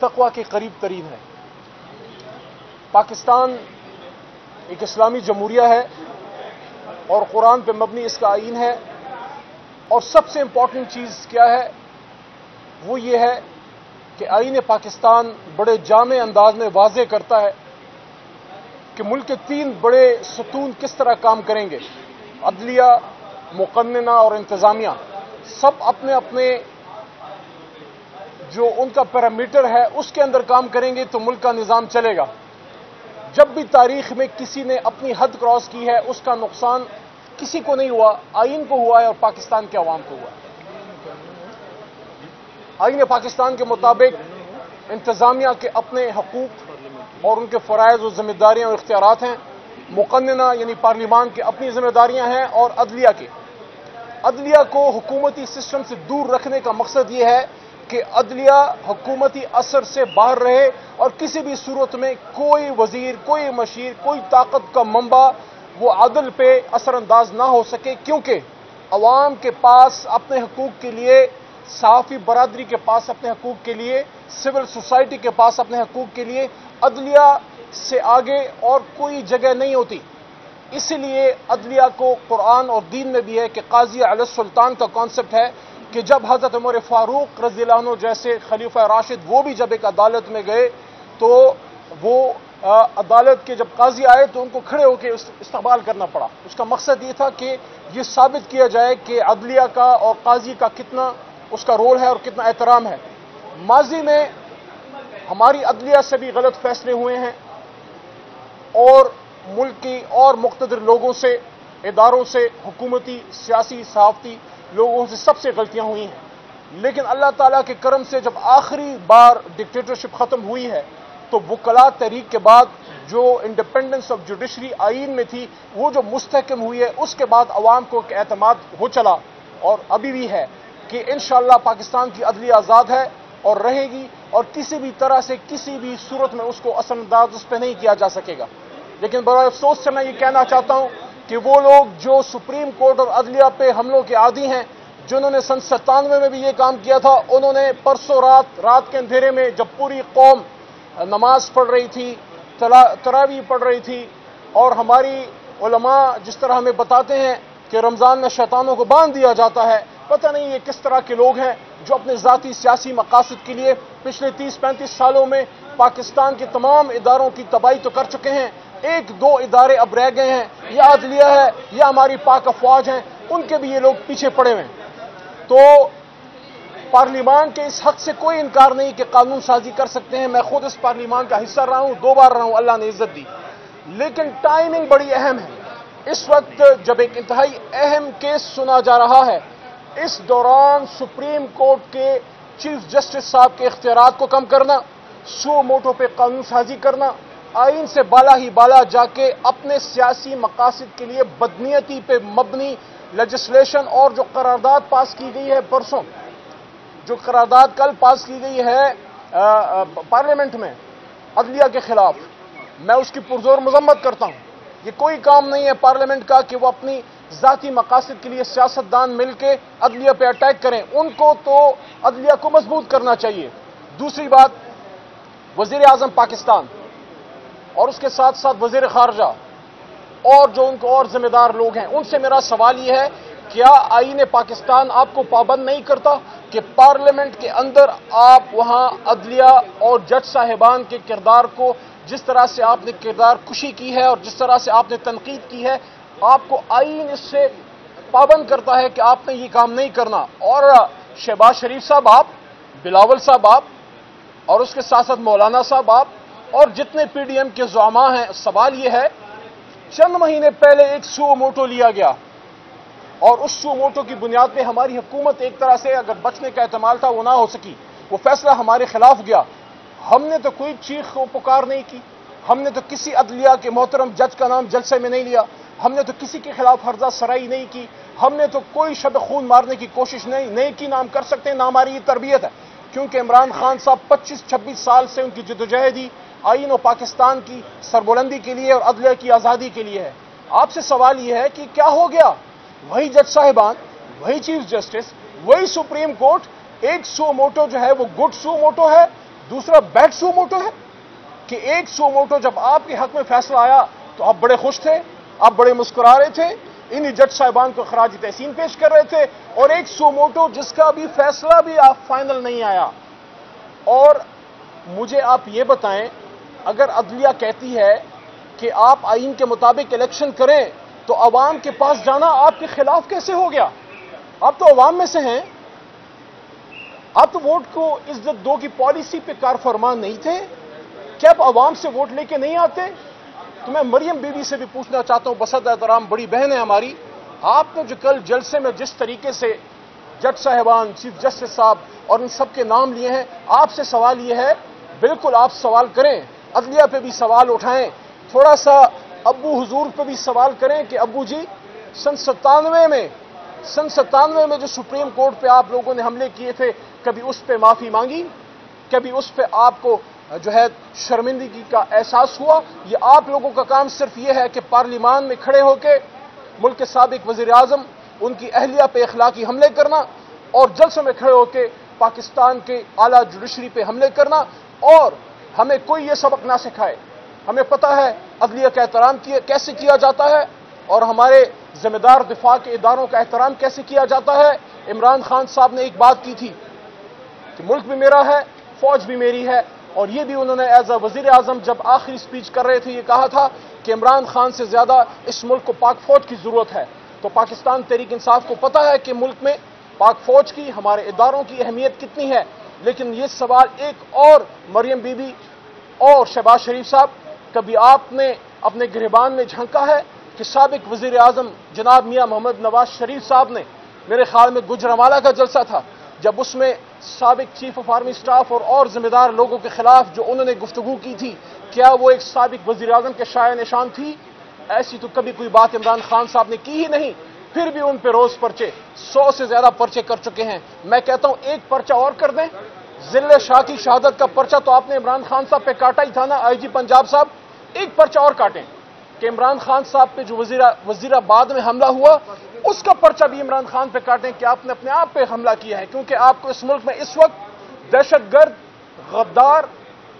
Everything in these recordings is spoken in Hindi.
तकवा के करीब तरीन है। पाकिस्तान एक इस्लामी जमहूरिया है और कुरान पे मबनी इसका आइन है और सबसे इंपॉर्टेंट चीज़ क्या है? वो ये है कि आइन पाकिस्तान बड़े जामे अंदाज में वाजे करता है कि मुल्क के तीन बड़े सतून किस तरह काम करेंगे? अदलिया मुकन्ना और इंतज़ामिया। सब अपने अपने जो उनका पैरामीटर है, उसके अंदर काम करेंगे तो मुल्क का निज़ाम चलेगा। जब भी तारीख में किसी ने अपनी हद क्रॉस की है, उसका नुकसान किसी को नहीं हुआ आइन को हुआ है और पाकिस्तान के अवाम को हुआ आइन पाकिस्तान के मुताबिक इंतजामिया के अपने हकूक और उनके फ़रज़ और जिम्मेदारियाँ और इख्तियार हैं। मुकन्ना यानी पार्लिमान की अपनी जिम्मेदारियाँ हैं और अदलिया के। अदलिया को हुकूमती सिस्टम से दूर रखने का मकसद यह है कि अदलिया हुकूमती असर से बाहर रहे और किसी भी सूरत में कोई वज़ीर, कोई मशीर, कोई ताकत का मंबा वो अदल पे असरअंदाज ना हो सके, क्योंकि अवाम के पास अपने हकूक के लिए सहाफ़ी बरदरी के पास अपने हकूक के लिए, सिविल सोसाइटी के पास अपने हकूक के लिए अदलिया से आगे और कोई जगह नहीं होती। इसलिए अदलिया को कुरान और दीन में भी है कि काजी सुल्तान का कॉन्सेप्ट है कि जब हज़रत उमर फारूक रजीलानो जैसे खलीफा राशिद वो भी जब एक अदालत में गए तो वो अदालत के जब काजी आए तो उनको खड़े होकर इस्तेमाल करना पड़ा। उसका मकसद ये था कि ये साबित किया जाए कि अदलिया का और काजी का कितना उसका रोल है और कितना एहतराम है। माजी में हमारी अदलिया से भी गलत फैसले हुए हैं और मुल्क की और मुख्तर लोगों से, इदारों से, हुकूमती, सियासी, सहाफती लोगों से सबसे गलतियाँ हुई हैं। लेकिन अल्लाह ताला के करम से जब आखिरी बार डिक्टेटरशिप खत्म हुई है तो वकला तहरीक के बाद जो इंडिपेंडेंस ऑफ़ जुडिशरी आइन में थी, वो जो मुस्तकम हुई है, उसके बाद अवाम को एक एतमाद हो चला। और अभी भी है कि इन पाकिस्तान की अदली आज़ाद है और रहेगी और किसी भी तरह से किसी भी सूरत में उसको असरअंदाज उस पर नहीं किया जा सकेगा। लेकिन बड़ा अफसोस से मैं ये कहना चाहता हूँ कि वो लोग जो सुप्रीम कोर्ट और अदलिया पे हमलों के आदि हैं, जिन्होंने सन सत्तानवे में भी ये काम किया था, उन्होंने परसों रात रात के अंधेरे में जब पूरी कौम नमाज़ पढ़ रही थी तरावी पढ़ रही थी, और हमारी उलमा जिस तरह हमें बताते हैं कि रमज़ान में शैतानों को बाँध दिया जाता है, पता नहीं ये किस तरह के लोग हैं जो अपने ज़ाती सियासी मकासद के लिए पिछले तीस पैंतीस सालों में पाकिस्तान के तमाम इदारों की तबाही तो कर चुके हैं एक, दो इदारे अब रह गए हैं। या अदलिया है, या हमारी पाक अफवाज हैं, उनके भी ये लोग पीछे पड़े हुए हैं। तो पार्लिमान के इस हक से कोई इनकार नहीं कि कानून साजी कर सकते हैं। मैं खुद इस पार्लिमान का हिस्सा रहा हूँ, दो बार रहा हूँ, अल्लाह ने इज़्ज़त दी। लेकिन टाइमिंग बड़ी अहम है। इस वक्त जब एक इंतहाई अहम केस सुना जा रहा है, इस दौरान सुप्रीम कोर्ट के चीफ जस्टिस साहब के इख्तियार को कम करना, सो मोटो पे कानून साजी करना आइन से बाला ही बाला जाके अपने सियासी मकासद के लिए बदनीयती पे मबनी लेजिस्लेशन और जो करारदाद पास की गई है परसों, जो करारदाद कल पास की गई है पार्लियामेंट में, अदलिया के खिलाफ, मैं उसकी पुरजोर मजम्मत करता हूँ। ये कोई काम नहीं है पार्लियामेंट का कि वो अपनी जाती मकासद के लिए सियासतदान मिलकर अदलिया पे अटैक करें। उनको तो अदलिया को मज़बूत करना चाहिए। दूसरी बात वज़ीर आज़म पाकिस्तान। और उसके साथ साथ वज़ीर खारजा और जो उनको और जिम्मेदार लोग हैं, उनसे मेरा सवाल यह है, क्या आईन पाकिस्तान आपको पाबंद नहीं करता कि पार्लियामेंट के अंदर आप वहाँ अदलिया और जज साहिबान के किरदार को जिस तरह से आपने किरदार खुशी की है और जिस तरह से आपने तनकीद की है, आपको आईन इससे पाबंद करता है कि आपने ये काम नहीं करना? और, शहबाज शरीफ साहब आप, बिलावल साहब आप, और उसके साथ साथ मौलाना साहब आप और जितने पीडीएम के जुमा हैं, सवाल यह है, चंद महीने पहले एक सो मोटो लिया गया। और उस सो मोटो की बुनियाद पर हमारी हुकूमत एक तरह से अगर बचने का एहतमाल था, वो ना हो सकी। वो फैसला हमारे खिलाफ गया। हमने तो कोई चीख को पुकार नहीं की। हमने तो किसी अदलिया के मोहतरम जज का नाम जलसे में नहीं लिया। हमने तो किसी के खिलाफ हर्जा सराई नहीं की। हमने तो कोई शब खून मारने की कोशिश नहीं नहीं की नाम कर सकते, ना हमारी ये तरबियत है। क्योंकि इमरान खान साहब 25-26 साल से उनकी जदोजहदी आइन और पाकिस्तान की सरबुलंदी के लिए और अदले की आज़ादी के लिए है। आपसे सवाल यह है कि क्या हो गया? वही जज साहिबान, वही चीफ जस्टिस, वही सुप्रीम कोर्ट, एक सो मोटो जो है वो गुड सो मोटो है, दूसरा बैड सो मोटो है? कि एक सो मोटो जब आपके हक में फैसला आया तो आप बड़े खुश थे, आप बड़े मुस्कुरा रहे थे इन जज साहिबान को खराज तहसीन पेश कर रहे थे, और एक सो मोटो जिसका भी फैसला भी आप फाइनल नहीं आया। और मुझे आप ये बताएँ अगर अदलिया कहती है कि आप आइन के मुताबिक इलेक्शन करें तो अवाम के पास जाना आपके खिलाफ कैसे हो गया? आप तो अवाम में से हैं। आप तो वोट को इज़्ज़त दो की पॉलिसी पे कार फरमान नहीं थे। क्या आप अवाम से वोट लेके नहीं आते? तो मैं मरियम बीबी से भी पूछना चाहता हूँ, बसद एहतराम, बड़ी बहन है हमारी। आपने जो कल जलसे में जिस तरीके से जज साहबान, चीफ जस्टिस साहब और इन सबके नाम लिए हैं, आपसे सवाल यह है, बिल्कुल आप सवाल करें। अदलिया पे भी सवाल उठाएँ। थोड़ा सा अबू हजूर पे भी सवाल करें कि अबू जी, सन सत्तानवे में, सन सत्तानवे में जो सुप्रीम कोर्ट पे आप लोगों ने हमले किए थे, कभी उस पर माफ़ी मांगी? कभी उस पर आपको जो है, शर्मिंदगी का एहसास हुआ? ये आप लोगों का काम सिर्फ़ ये है कि पार्लियामान में खड़े होकर मुल्क के सबक वज़ीर आज़म उनकी अहलिया पे अखलाकी हमले करना और जलसों में खड़े होकर पाकिस्तान के आला जुडिशरी पे हमले करना और हमें कोई ये सबक ना सिखाए। हमें पता है अदलिया का एहतराम कैसे किया जाता है और हमारे जिम्मेदार दिफा के इदारों का एहतराम कैसे किया जाता है। इमरान खान साहब ने एक बात की थी कि मुल्क भी मेरा है, फौज भी मेरी है और ये भी उन्होंने एज अ वज़ीर आज़म जब आखिरी स्पीच कर रहे थे, ये कहा था कि इमरान खान से ज़्यादा इस मुल्क को पाक फौज की ज़रूरत है। तो पाकिस्तान तहरीक इंसाफ को पता है कि मुल्क में पाक फौज की, हमारे इदारों की अहमियत कितनी है। लेकिन ये सवाल एक और मरियम बीबी और शहबाज शरीफ साहब, कभी आपने अपने गिरबान में झांका है कि सबक वज़ीर आज़म जनाब मियाँ मोहम्मद नवाज़ शरीफ साहब ने मेरे ख्याल में गुजरावाला का जलसा था, जब उसमें सबक चीफ ऑफ़ आर्मी स्टाफ और और जिम्मेदार लोगों के खिलाफ जो उन्होंने गुफ्तु की थी, क्या वो एक सबक वजी अजम के शाय निशान थी? ऐसी तो कभी कोई बात इमरान खान साहब ने की ही नहीं, फिर भी उन पर रोज पर्चे, सौ से ज़्यादा पर्चे कर चुके हैं। मैं कहता हूँ एक पर्चा और कर दें ज़िले शाह की शहादत का पर्चा तो आपने इमरान खान साहब पे काटा ही था ना, आईजी पंजाब साहब? एक पर्चा और काटें कि इमरान खान साहब पे जो वजीरा, वजीराबाद में हमला हुआ, उसका पर्चा भी इमरान खान पे काटें कि आपने अपने आप पे हमला किया है। क्योंकि आपको इस मुल्क में इस वक्त दहशतगर्द, गद्दार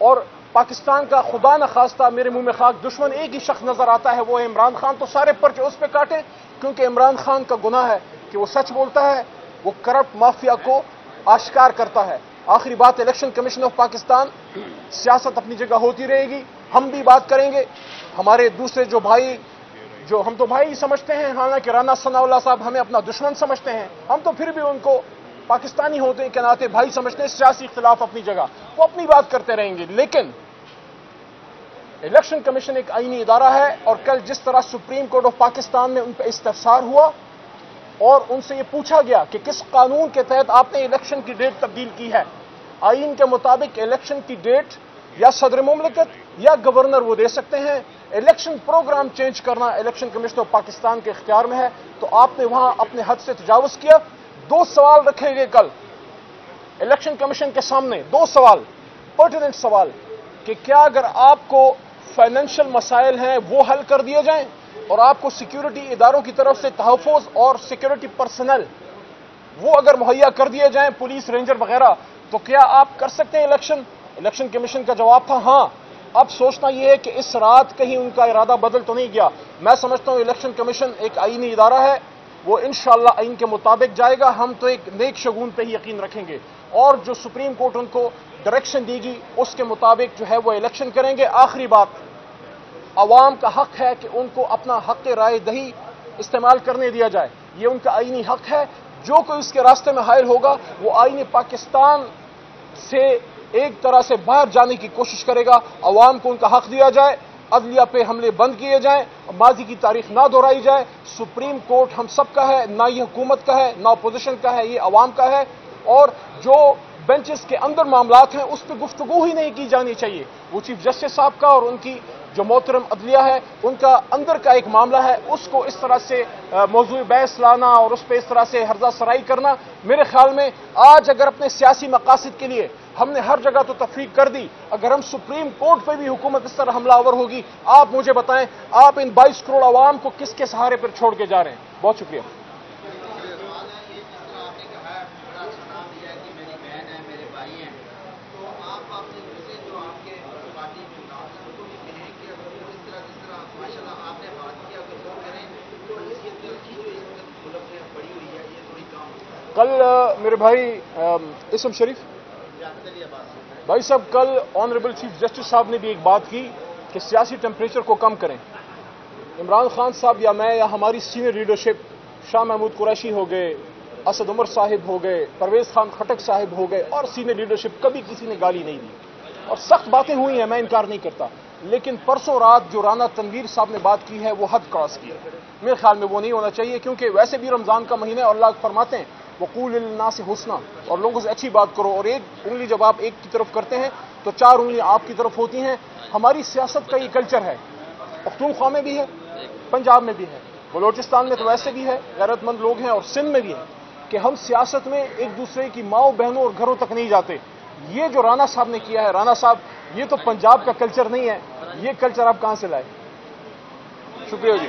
और पाकिस्तान का खुदा न खास्ता, मेरे मुँह में खाक दुश्मन एक ही शख्स नज़र आता है, वो है इमरान खान। तो सारे पर्चे उस पर काटें, क्योंकि इमरान खान का गुना है कि वो सच बोलता है, वो करप्ट माफिया को आश्कार करता है। आखिरी बात इलेक्शन कमीशन ऑफ़ पाकिस्तान सियासत अपनी जगह होती रहेगी। हम भी बात करेंगे। हमारे दूसरे जो भाई, जो हम तो भाई समझते हैं, हालाँकि राना सनाउल्ला साहब हमें अपना दुश्मन समझते हैं। हम तो फिर भी उनको पाकिस्तानी होते के नाते भाई समझते हैं, सियासी इख्तलाफ अपनी जगह। वो अपनी बात करते रहेंगे। लेकिन इलेक्शन कमीशन एक आईनी इदारा है और कल जिस तरह सुप्रीम कोर्ट ऑफ़ पाकिस्तान में उन पर इस्तफसार हुआ और उनसे यह पूछा गया कि किस कानून के तहत आपने इलेक्शन की डेट तब्दील की है? आइन के मुताबिक इलेक्शन की डेट या सदर ममलिकत या गवर्नर वो दे सकते हैं। इलेक्शन प्रोग्राम चेंज करना इलेक्शन कमीशन ऑफ़ पाकिस्तान के इख्तियार में है। तो आपने वहाँ अपने हद से तजावज किया। दो सवाल रखे गए कल। इलेक्शन कमीशन के सामने दो सवाल पर्टिनेंट सवाल कि क्या अगर आपको फाइनेंशियल मसाइल हैं वो हल कर दिए जाएँ? और आपको सिक्योरिटी इदारों की तरफ़ से तहफ़ और सिक्योरिटी पर्सनल, वो अगर मुहैया कर दिए जाएँ, पुलिस, रेंजर वगैरह तो क्या आप कर सकते हैं इलेक्शन? इलेक्शन कमीशन का जवाब था, हाँ। अब सोचना यह है कि इस रात कहीं उनका इरादा बदल तो नहीं गया। मैं समझता हूँ इलेक्शन कमीशन एक आईनी इदारा है, वो इनशाला आइन के मुताबिक जाएगा। हम तो एक नेक शगुन पर ही यकीन रखेंगे। और जो सुप्रीम कोर्ट उनको डायरेक्शन देगी, उसके मुताबिक जो है वो इलेक्शन करेंगे। आखिरी बात अवाम का हक है कि उनको अपना हक राय दही इस्तेमाल करने दिया जाए। ये उनका आईनी हक है। जो कोई उसके रास्ते में हायल होगा, वो आईनी पाकिस्तान से एक तरह से बाहर जाने की कोशिश करेगा। अवाम को उनका हक दिया जाए। अदलिया पे हमले बंद किए जाएँ। माजी की तारीख ना दोहराई जाए। सुप्रीम कोर्ट हम सब का है। ना ये हुकूमत का है, ना अपोजिशन का है, ये अवाम का है। और जो बेंचेस के अंदर मामला हैं, उस पर गुफ्तगु ही नहीं की जानी चाहिए। वो चीफ जस्टिस साहब का और उनकी जो मोहतरम अदलिया है, उनका अंदर का एक मामला है, उसको इस तरह से मौजूद बहस लाना और उस पर इस तरह से हर्जा सराई करना, मेरे ख्याल में आज अगर अपने सियासी मकासद के लिए हमने हर जगह तो तफरीक कर दी, अगर हम सुप्रीम कोर्ट पर भी हुकूमत इस तरह हमलावर होगी, आप मुझे बताएँ, आप इन 22 करोड़ आवाम को किसके सहारे पर छोड़ के जा रहे हैं? बहुत शुक्रिया। कल मेरे भाई इसम शरीफ। भाई साहब, कल ऑनरेबल चीफ जस्टिस साहब ने भी एक बात की कि सियासी टेम्परेचर को कम करें। इमरान खान साहब या मैं या हमारी सीनियर लीडरशिप शाह महमूद कुरैशी हो गए, असद उमर साहिब हो गए, परवेज खान खटक साहिब हो गए और सीनियर लीडरशिप कभी किसी ने गाली नहीं दी। और सख्त बातें हुई हैं, मैं इनकार नहीं करता। लेकिन परसों रात जो राना तनवीर साहब ने बात की है, वो हद क्रॉस की है। मेरे ख्याल में वो नहीं होना चाहिए, क्योंकि वैसे भी रमज़ान का महीना और अल्लाह फरमाते हैं वकूल ना से हुसना। और लोगों से अच्छी बात करो। और एक उंगली जब आप एक की तरफ़ करते हैं तो चार उंगली आपकी तरफ़ होती हैं। हमारी सियासत का ये कल्चर है। पख्तूनख्वा में भी है, पंजाब में भी है, बलोचिस्तान में तो वैसे भी है, गैरतमंद लोग हैं और सिंध में भी है कि हम सियासत में एक दूसरे की माओ, बहनों और घरों तक नहीं जाते। ये जो राना साहब ने किया है राना साहब, ये तो पंजाब का कल्चर नहीं है। ये कल्चर आप कहाँ से लाए? शुक्रिया जी।